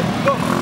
はい、ゴー